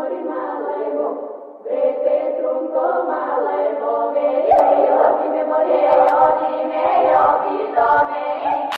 muri malebo